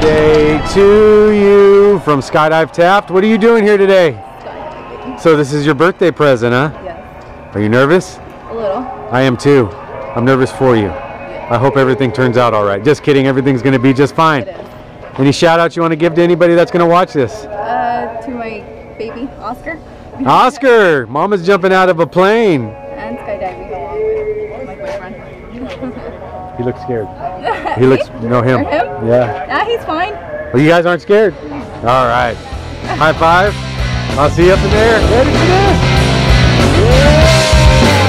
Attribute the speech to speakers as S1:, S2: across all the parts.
S1: birthday to you from Skydive Taft. What are you doing here today? Skydiving. So this is your birthday present, huh?
S2: Yes,
S1: Are you nervous?
S2: a little.
S1: I am too. I'm nervous for you. I hope everything turns out all right. Just kidding, everything's gonna be just fine. Any shout outs you want to give to anybody that's gonna watch this?
S2: Uh, to my baby, Oscar,
S1: Oscar, Mama's jumping out of a plane.
S2: and skydiving along with my boyfriend.
S1: He looks scared. He looks, no him.
S2: Him?
S1: Yeah.
S2: Ah, he's fine.
S1: Well, you guys aren't scared? All right. High five. I'll see you up in there. Ready for this? Like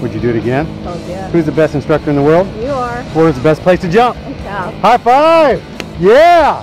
S1: Would you do it again?
S2: Oh yeah.
S1: Who's the best instructor in the world?
S2: You are.
S1: Where's the best place to jump?
S2: Yeah.
S1: High five! Yeah!